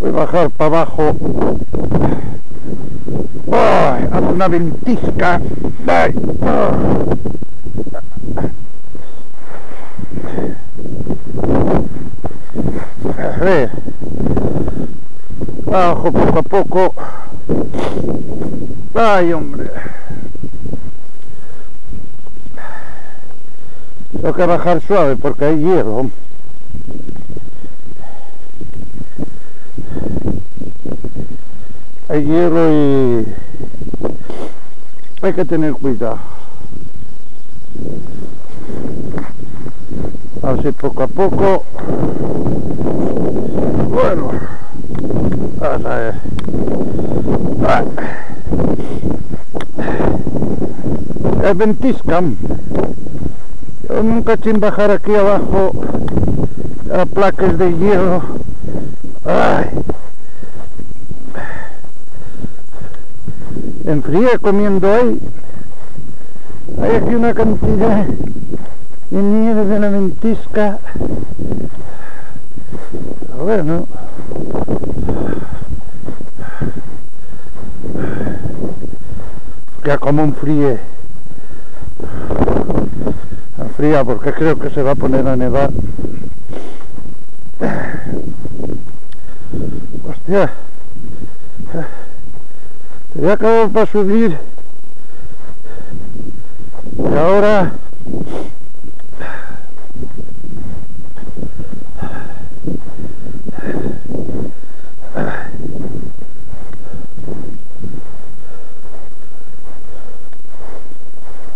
Voy a bajar para abajo. ¡Ay! Hace una ventisca. A ver. Bajo poco a poco. Ay, hombre. Tengo que bajar suave porque hay hielo. Hay hielo y hay que tener cuidado. Así poco a poco. Bueno, vamos a ver. Ah. Es ventisca. Nunca sin bajar aquí abajo a placas de hielo. Ay. Enfríe comiendo ahí. Hay aquí una cantidad de nieve de la ventisca. Bueno. Ya como un fríe. Fría porque creo que se va a poner a nevar. Hostia. Acabo para subir. Y ahora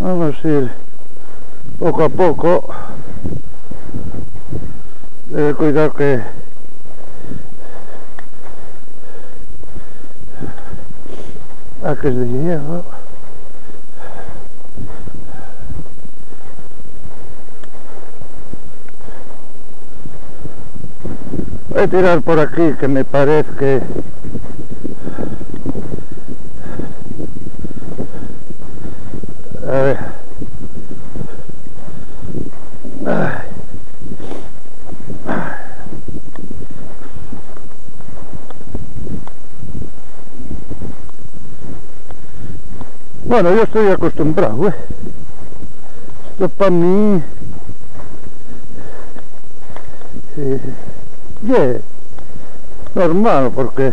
vamos a ir poco a poco debe cuidar que a que es de hielo voy a tirar por aquí que me parece que Ay. Bueno, yo estoy acostumbrado, ¿eh? Esto para mí... Eh, yeah, normal, porque...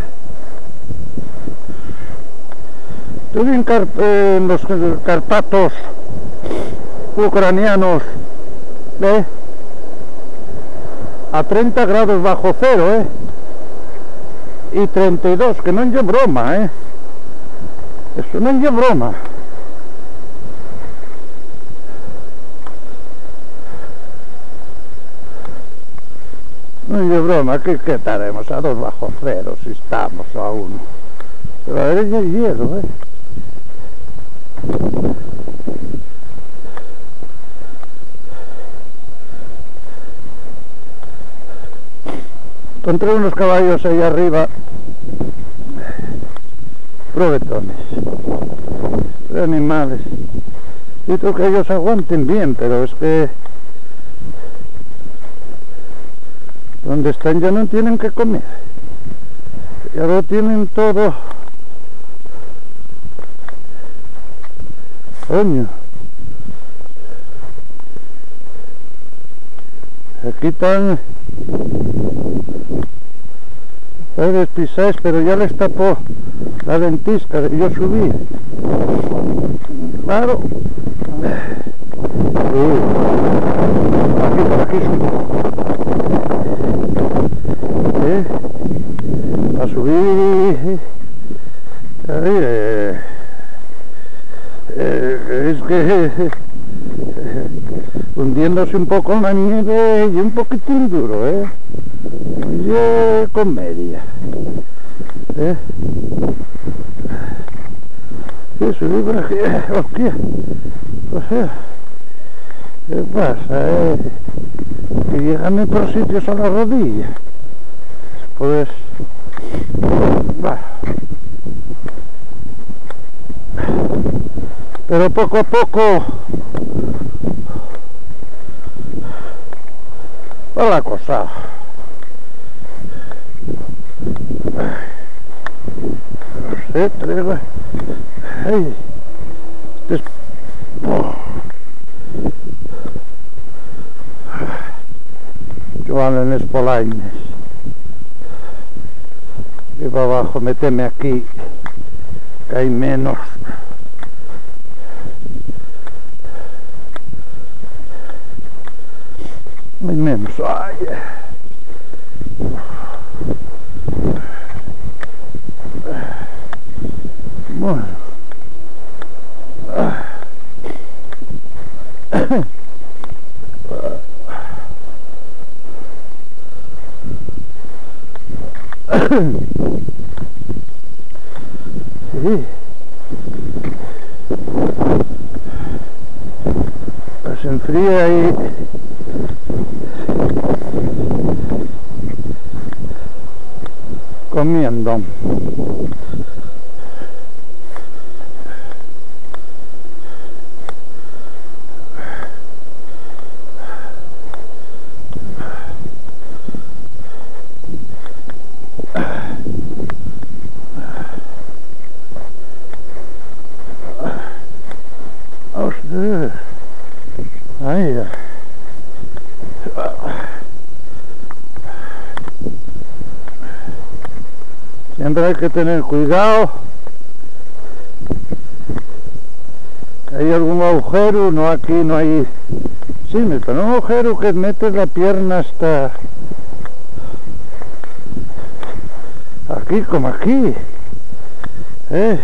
Estuve en, en los Carpatos ucranianos, ¿eh? A 30 grados bajo cero, ¿eh? Y 32, que no es broma, ¿eh? Eso no es broma. No es broma, ¿qué, qué estaremos? A dos bajo cero si estamos a uno. Pero a ver, es hielo, ¿eh? Encontré unos caballos ahí arriba, probetones, de animales. Y creo que ellos aguanten bien, pero es que donde están ya no tienen que comer. Ya lo tienen todo. Coño. Aquí están ustedes pisáis, pero ya les tapó la ventisca yo subí. Claro. Aquí, por aquí subo. ¿Eh? A subir. Eh, eh, es que hundiéndose un poco en la nieve y un poquitín duro, ¿eh? Oye, comedia. ¿Eh? Sí, subí por aquí. Hostia. O sea, ¿qué pasa, eh? Que llegan por sitios a la rodilla. Pues... Va. pero poco a poco va la cosa. No sé, traigo... Ay. En Espolaines. Y para abajo, meteme aquí, que hay menos. Hay menos. Ay. Bueno. Sí. Pues Kom igjen, Dan. Asj, du. Nei. Siempre hay que tener cuidado. Hay algún agujero, no aquí, no hay... Sí, pero un agujero que metes la pierna hasta... Aquí como aquí. ¿Eh?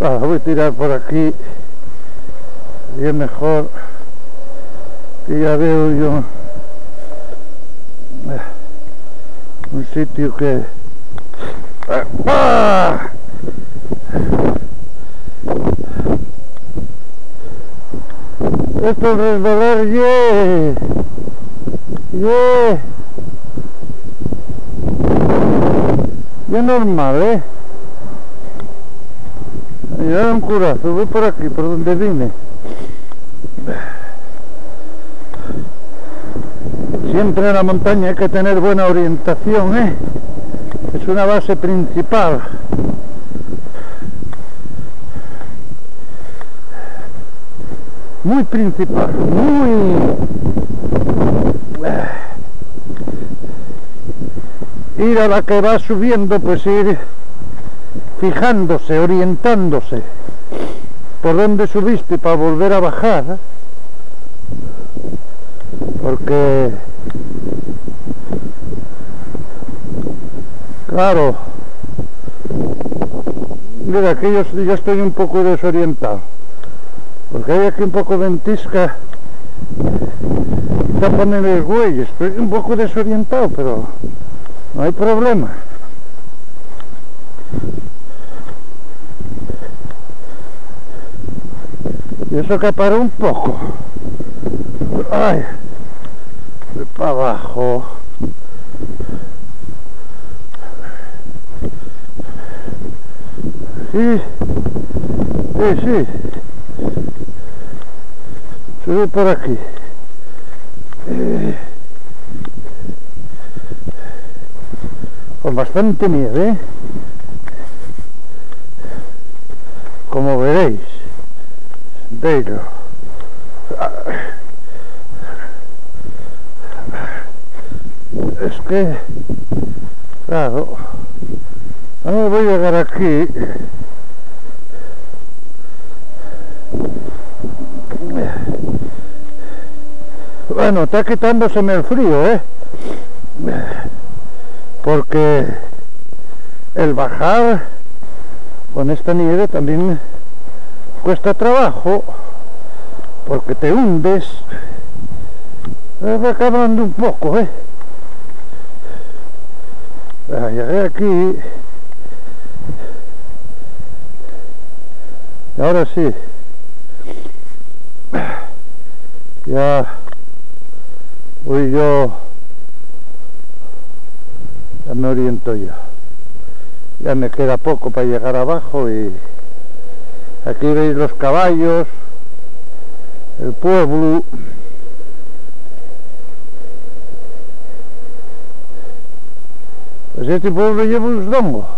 Ah, voy a tirar por aquí y es mejor que ya veo yo eh, un sitio que ¡Ah! esto es resbalar yeah. Yeah. ya normal eh ya un curazo, voy por aquí, por donde vine. Siempre en la montaña hay que tener buena orientación, ¿eh? Es una base principal. Muy principal, muy... Ir a la que va subiendo, pues ir fijándose, orientándose por dónde subiste para volver a bajar porque claro mira aquí yo ya estoy un poco desorientado porque hay aquí un poco ventisca ponen el güey estoy un poco desorientado pero no hay problema. Y eso que paró un poco. Ay para abajo. Sí. Sí sí. Por aquí. Eh, con bastante nieve ¿eh? como veréis. Bello. Es que, claro, no voy a llegar aquí. Bueno, está quitándoseme el frío, ¿eh? Porque el bajar con esta nieve también cuesta trabajo porque te hundes va acabando un poco eh ah, llegué aquí. Y ahora sí. Ya voy yo. Ya me oriento yo. Ya me queda poco para llegar abajo y aquí veis los caballos el pueblo pues este pueblo lleva un dongo